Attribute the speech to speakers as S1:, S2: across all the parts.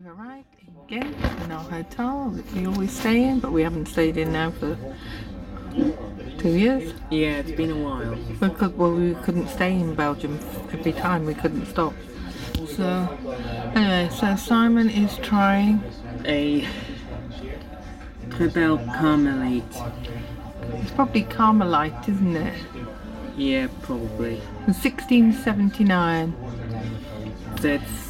S1: We arrived again in our hotel that we always stay in, but we haven't stayed in now for two years
S2: Yeah, it's been a while.
S1: because well we couldn't stay in Belgium every time we couldn't stop. So anyway, so Simon is trying.
S2: A Tripel Karmeliet.
S1: It's probably Carmelite, isn't it?
S2: Yeah, probably.
S1: 1679.
S2: That's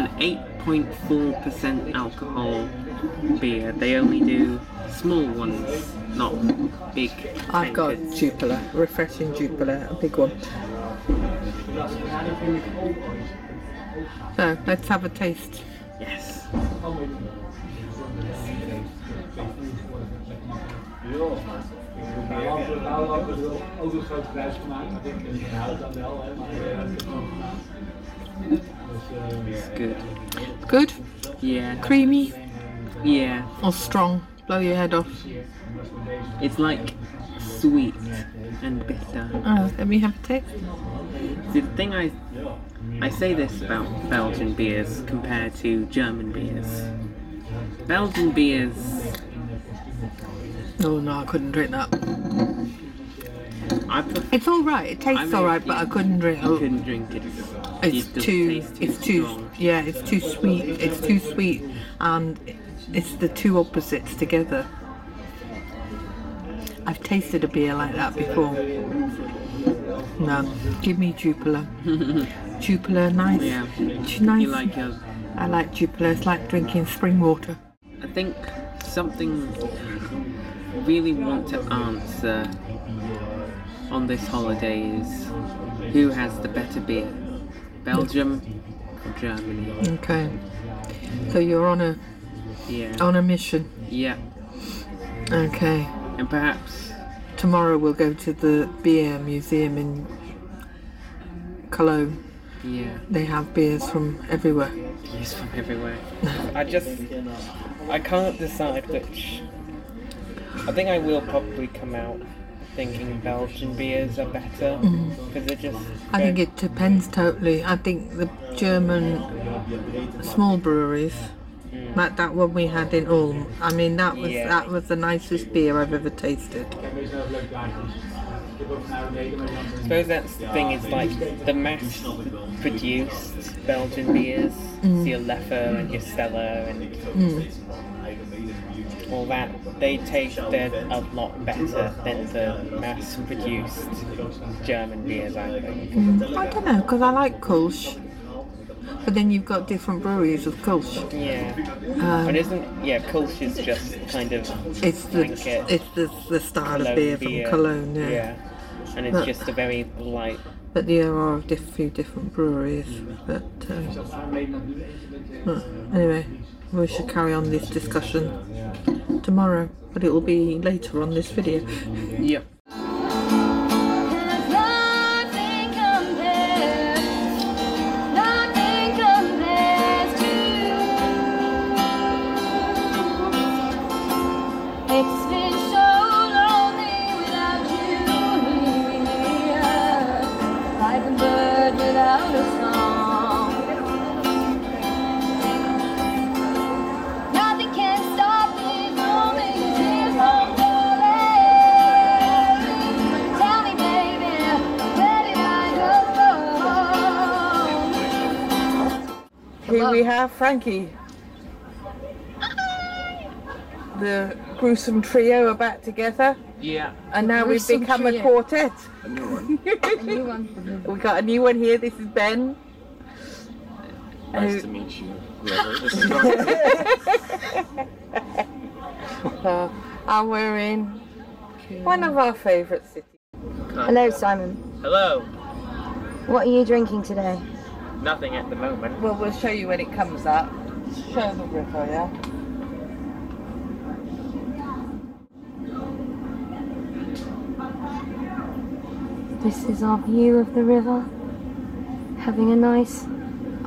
S2: an 8.4% alcohol beer. They only do small ones, not big.
S1: I've got. Jupiler, refreshing Jupiler, a big one. So let's have a taste.
S2: Yes.
S3: Ook een grote prijs gemaakt. Maar ik denk, je houdt dan wel, hè. Maar, dus, eh,
S2: Good.
S1: Good,
S2: Yeah.
S1: creamy,
S2: Yeah.
S1: or strong. Blow your head off.
S2: It's like sweet and bitter.
S1: Oh, let me have a taste.
S2: See, the thing I I say this about Belgian beers compared to German beers. Belgian beers,
S1: Oh no, I couldn't drink that.
S2: I prefer.
S1: It's all right. It tastes
S2: I mean,
S1: all right, but I couldn't drink.
S2: I couldn't drink it.
S1: It's
S2: It
S1: too.
S2: taste
S1: It's too.
S2: strong.
S1: Yeah, it's too sweet. It's too sweet, and it's the two opposites together. I've tasted a beer like that before. No, give me Jupiler. Jupiler, nice.
S2: Yeah.
S1: Nice.
S2: You like your
S1: I like Jupiler. It's like drinking spring water.
S2: I think something really want to answer on this holiday is who has the better beer, Belgium or Germany?
S1: Okay. So you're on a
S2: Yeah,
S1: on a mission.
S2: yeah,
S1: Okay.
S2: and perhaps
S1: Tomorrow we'll go to the beer museum in Cologne.
S2: yeah,
S1: They have beers from everywhere.
S2: beers from everywhere. I just I can't decide which. I think I will probably come out thinking Belgian beers are better mm. because they're just.
S1: I think it depends totally. I think the German small breweries, mm. like that one we had in Ulm. I mean, that was
S2: Yeah.
S1: that was the nicest beer I've ever tasted.
S3: wees nou leuk kaartjes. Ik heb ook van Iron Maiden, maar dan-
S2: I suppose that's the thing is like the mass produced Belgian beers, mm. your Leffe and your Stella and all that, they taste a lot better than the mass produced German beers, I think.
S1: I don't know because I like Kolsch, but then you've got different breweries of Kolsch.
S2: Yeah.
S1: Um,
S2: but isn't, yeah, Kolsch is just kind of
S1: It's the
S2: blanket
S1: it's the, the style of
S2: Cologne
S1: beer from Cologne, yeah.
S2: And it's
S1: But-
S2: just a very light,
S1: But there are a diff- few different breweries. But um,
S3: Iron
S1: uh, anyway, we should carry on this discussion tomorrow, but it will be later on this video.
S2: yep.
S1: We have Frankie. The gruesome trio are back together,
S2: Yeah.
S1: and now we've
S4: gruesome
S1: become a
S4: trio.
S1: quartet.
S4: New one.
S1: We got a new one here. This is Ben.
S5: Nice
S1: Who-
S5: to meet you. whoever this is.
S1: uh, and we're in one of our favourite cities.
S4: Hello, Simon.
S2: Hello.
S4: What are you drinking today?
S2: Nothing at the moment.
S1: Well, we'll show you when it comes up. Show the river, yeah.
S4: This is our view of the river. Having a nice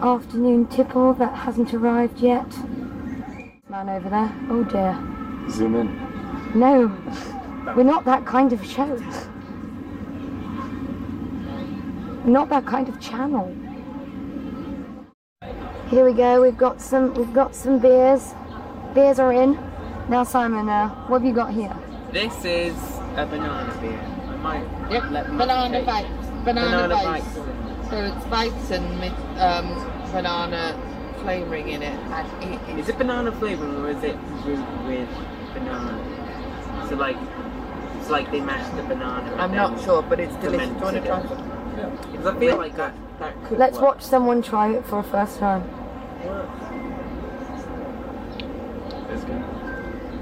S4: afternoon tipple that hasn't arrived yet. Man over there. Oh dear.
S5: Zoom in.
S4: No, we're not that kind of show. Not that kind of channel. Here we go. We've got some. We've got some beers. Beers are in. Now, Simon, uh, what have you got here?
S2: This is a banana beer. I might
S6: Yep,
S2: let
S6: banana
S2: take-
S6: bites. Banana,
S2: Banana
S6: bites.
S2: bites.
S6: So it's bites and with um, banana flavouring in it. And it
S2: Is it banana flavouring or is it brewed with banana? So like, it's like they mashed the banana.
S6: I'm not sure, but it's delicious. Do you want to try
S2: it.
S6: some?
S2: Because I feel like that, that could
S4: Let's
S2: work.
S4: watch someone try it for a first time.
S5: It's good.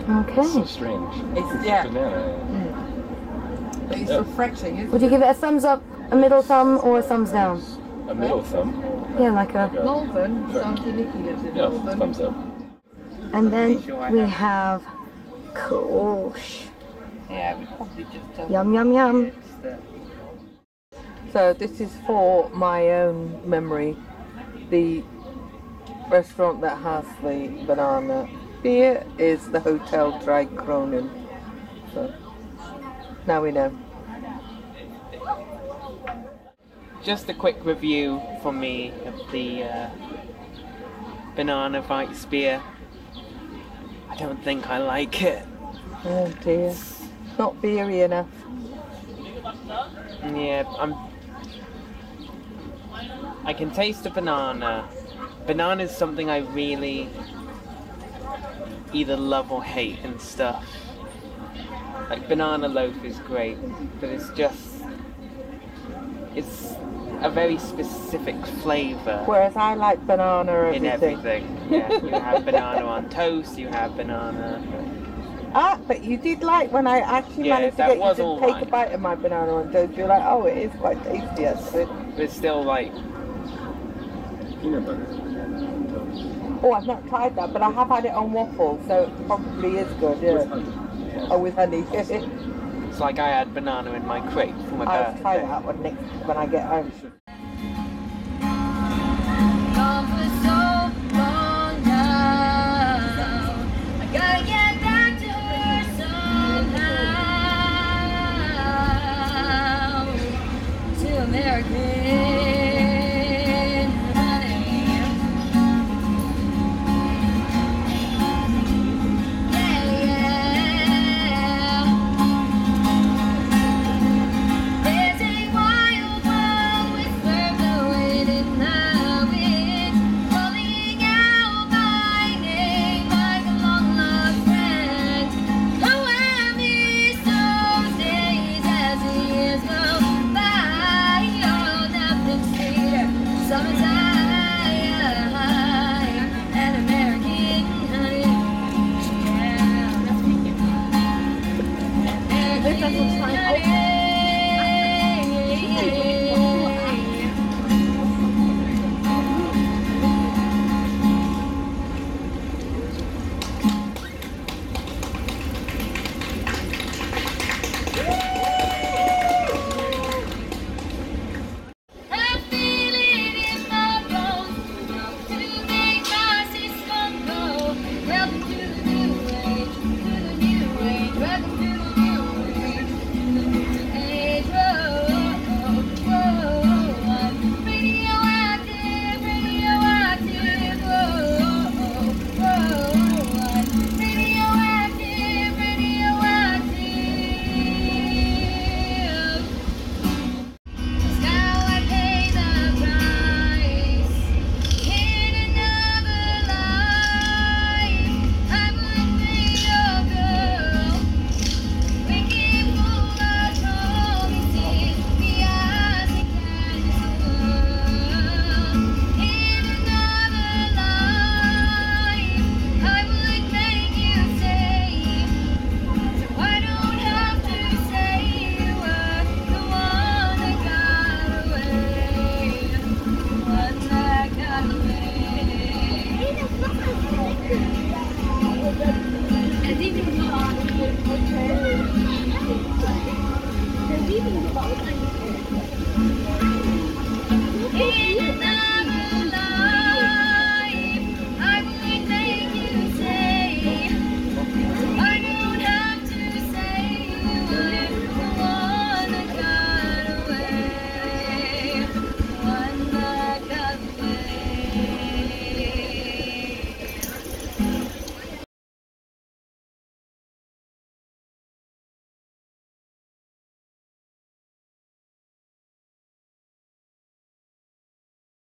S4: Okay.
S5: So strange.
S6: It's, yeah,
S5: Banana.
S6: but it's
S5: Yeah.
S6: refreshing, isn't
S4: Would you give it a thumbs up, a middle thumb, or a thumbs down?
S5: A middle thumb.
S4: Yeah, like a.
S6: it? Malvern, so Auntie Nikki lives in
S5: Yeah,
S6: Malvern.
S5: thumbs up.
S4: And then
S2: sure
S4: we
S2: have.
S4: have Kolsch.
S6: Yeah, we probably just done.
S4: Yum yum yum.
S2: Uh,
S6: So this is for my own memory. The restaurant that has the banana beer is the Hotel Drei Kronen. So now we know.
S2: Just a quick review from me of the uh, banana Weiss beer. I don't think I like it.
S6: Oh dear. Not beery enough.
S2: Yeah, I'm. I can taste a banana. Banana is something I really either love or hate and stuff. Like banana loaf is great, but it's just it's a very specific flavour
S6: Whereas I like banana
S2: in
S6: everything.
S2: everything. Yeah, you have banana on toast, you have banana.
S6: Ah, but you did like when I actually
S2: Yeah,
S6: managed to get you to take
S2: right.
S6: a bite of my banana on toast. You're like, oh, it is quite tasty actually.
S2: But it's still like
S5: Peanut butter.
S6: Oh, I've not tried that, but I have had it on waffles, so it probably is good. Yeah. Oh, with honey.
S2: it's like I had banana in my crepe for my
S6: I'll try that one next when I get home.
S4: Hey!